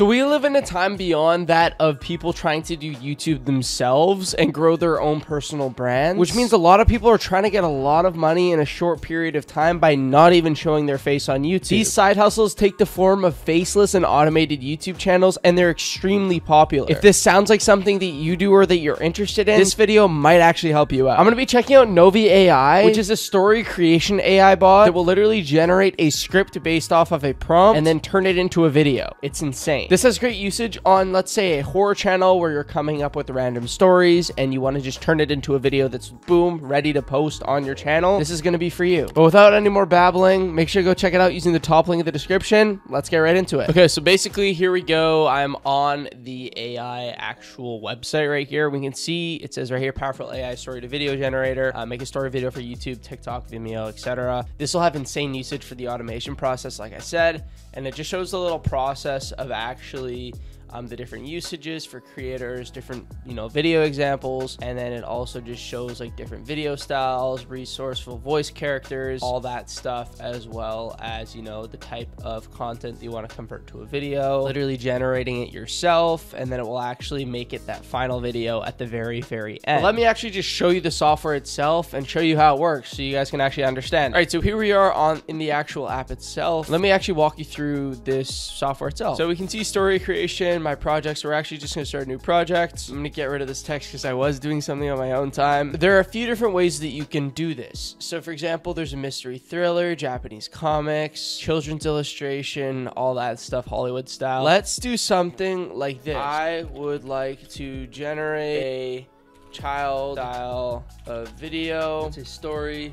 So we live in a time beyond that of people trying to do YouTube themselves and grow their own personal brand, which means a lot of people are trying to get a lot of money in a short period of time by not even showing their face on YouTube. These side hustles take the form of faceless and automated YouTube channels and they're extremely popular. If this sounds like something that you do or that you're interested in, this video might actually help you out. I'm going to be checking out Novi AI, which is a story creation AI bot that will literally generate a script based off of a prompt and then turn it into a video. It's insane. This has great usage on, let's say, a horror channel where you're coming up with random stories and you want to just turn it into a video that's boom, ready to post on your channel. This is going to be for you. But without any more babbling, make sure to go check it out using the top link in the description. Let's get right into it. Okay, so basically, here we go. I'm on the AI actual website right here. We can see it says right here, powerful AI story to video generator. Uh, make a story video for YouTube, TikTok, Vimeo, etc. This will have insane usage for the automation process, like I said, and it just shows the little process of actually actually um, the different usages for creators, different, you know, video examples. And then it also just shows like different video styles, resourceful voice characters, all that stuff, as well as, you know, the type of content that you want to convert to a video, literally generating it yourself. And then it will actually make it that final video at the very, very end. But let me actually just show you the software itself and show you how it works so you guys can actually understand. All right, so here we are on in the actual app itself. Let me actually walk you through this software itself. So we can see story creation, my projects. We're actually just going to start a new project. I'm going to get rid of this text because I was doing something on my own time. There are a few different ways that you can do this. So for example, there's a mystery thriller, Japanese comics, children's illustration, all that stuff, Hollywood style. Let's do something like this. I would like to generate a child style of video. It's a story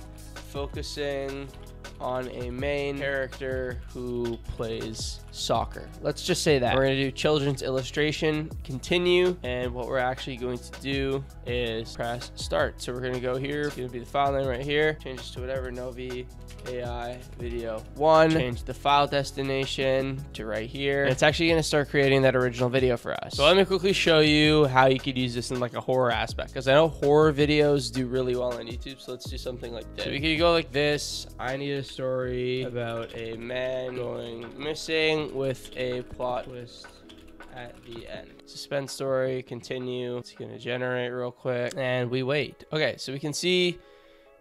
focusing on a main character who plays soccer. Let's just say that. We're going to do children's illustration, continue, and what we're actually going to do is press start. So we're going to go here. It's going to be the file name right here. Change this to whatever, Novi AI video one. Change the file destination to right here. And it's actually going to start creating that original video for us. So let me quickly show you how you could use this in like a horror aspect because I know horror videos do really well on YouTube. So let's do something like this. So we could go like this. I need a story about a man going missing with a plot twist at the end. Suspense story, continue. It's to generate real quick and we wait. Okay, so we can see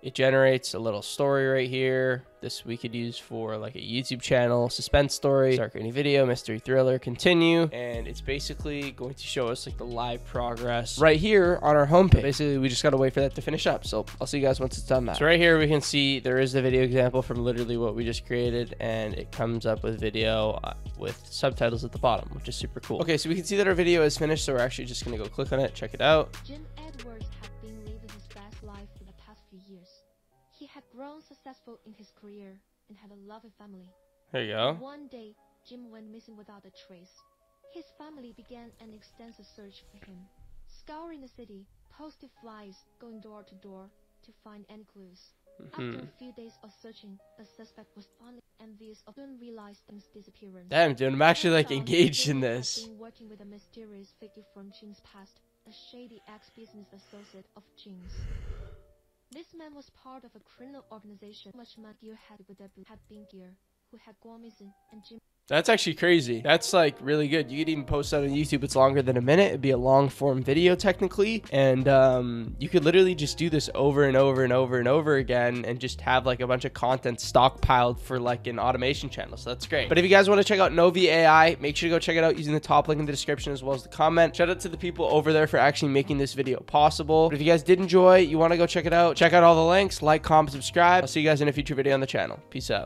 it generates a little story right here. This we could use for like a YouTube channel, suspense story, start any video, mystery thriller, continue. And it's basically going to show us like the live progress right here on our homepage. Basically, we just got to wait for that to finish up. So I'll see you guys once it's done that. So right here, we can see there is the video example from literally what we just created. And it comes up with video uh, with subtitles at the bottom, which is super cool. Okay, so we can see that our video is finished. So we're actually just going to go click on it, check it out. Jim He had grown successful in his career and had a loving family. There you go. One day, Jim went missing without a trace. His family began an extensive search for him, scouring the city, posting flies, going door to door to find any clues. Mm-hmm. After a few days of searching, a suspect was finally envious of soon realized Jim's disappearance. Damn, dude, I'm actually like engaged in this. working with a mysterious figure from Jim's past, a shady ex-business associate of Jim's. This man was part of a criminal organization much money had with the had been gear, who had gone missing, and Jim That's actually crazy. That's like really good. You could even post that on YouTube. It's longer than a minute. It'd be a long form video technically. And um, you could literally just do this over and over and over and over again and just have like a bunch of content stockpiled for like an automation channel. So that's great. But if you guys want to check out Novi AI, make sure to go check it out using the top link in the description as well as the comment. Shout out to the people over there for actually making this video possible. But if you guys did enjoy, you want to go check it out, check out all the links, like, comment, subscribe. I'll see you guys in a future video on the channel. Peace out.